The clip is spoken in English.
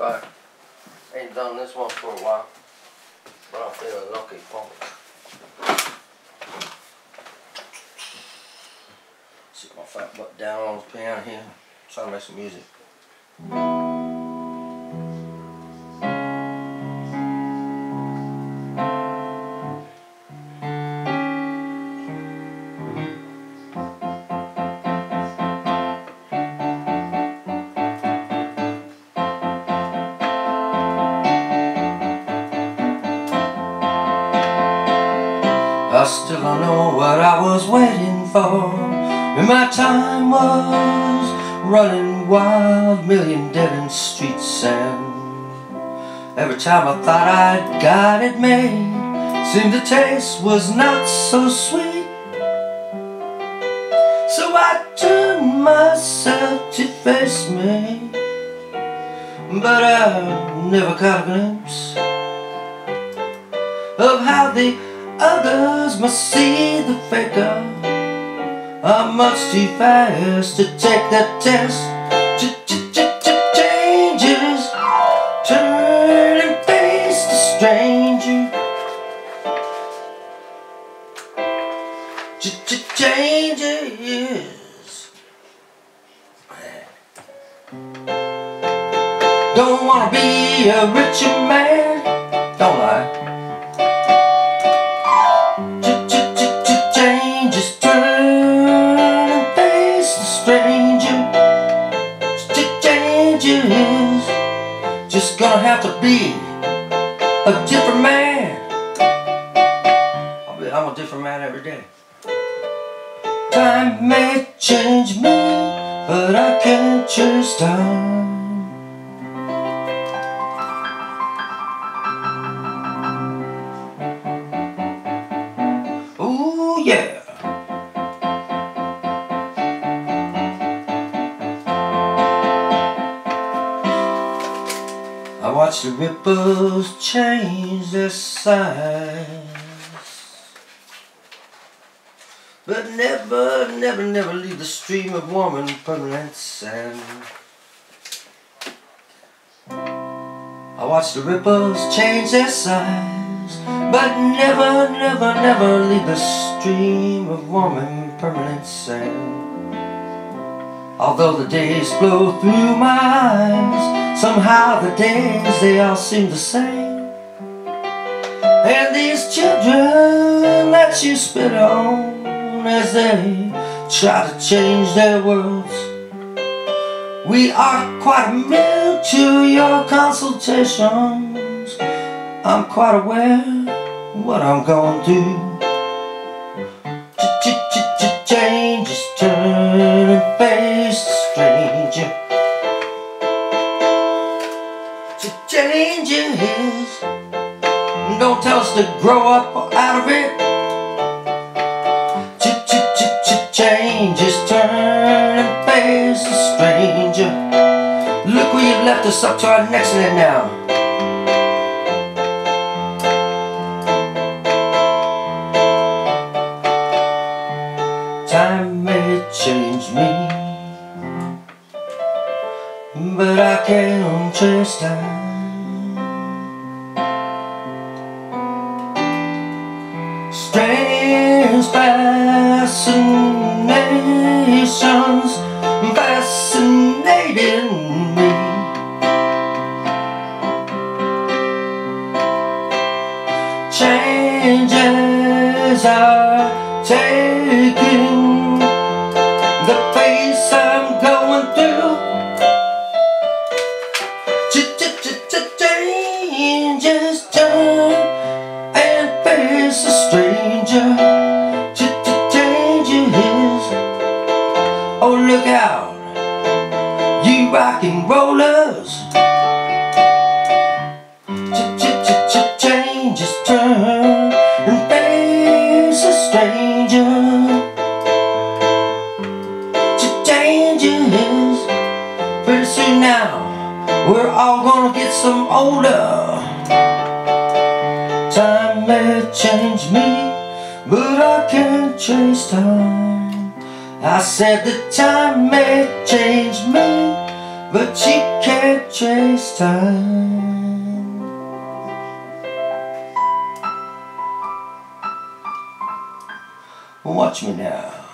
car. Ain't done this one for a while, but I'm feeling lucky for it. Sit my fat butt down on the piano here, trying to make some music. Still don't know what I was waiting for. And my time was running wild Million dead end streets and Every time I thought I'd got it made Seemed the taste was not so sweet. So I turned myself to face me But I never caught a glimpse Of how the Others must see the faker I'm much too fast to take that test. Ch -ch -ch Changes. Turn and face the stranger. Ch Changes. Don't wanna be a richer man. Don't lie gonna be a different man. I'm a different man every day. Time may change me, but I can't change time. Watch the ripples change their size. But never, never, never leave the stream of warm and permanent sand. I watch the ripples change their size But never, never, never leave the stream of warm and permanent sand Although the days flow through my eyes Somehow the days, they all seem the same. And these children that you spit on As they try to change their worlds We are quite immune to your consultations. I'm quite aware what I'm going through Don't tell us to grow up out of it. Ch ch ch ch Changes turn and face the stranger. Look where you've left us up to our necks in it now. Time may change me But I can't trace time Strange fascinations Fascinating me. Changes are You rockin' rollers. Ch ch ch ch Changes turn and face a stranger. Changes. Pretty soon now We're all gonna get some older. Time may change me But I can't change time. I said that time may change me But she can't chase time. Watch me now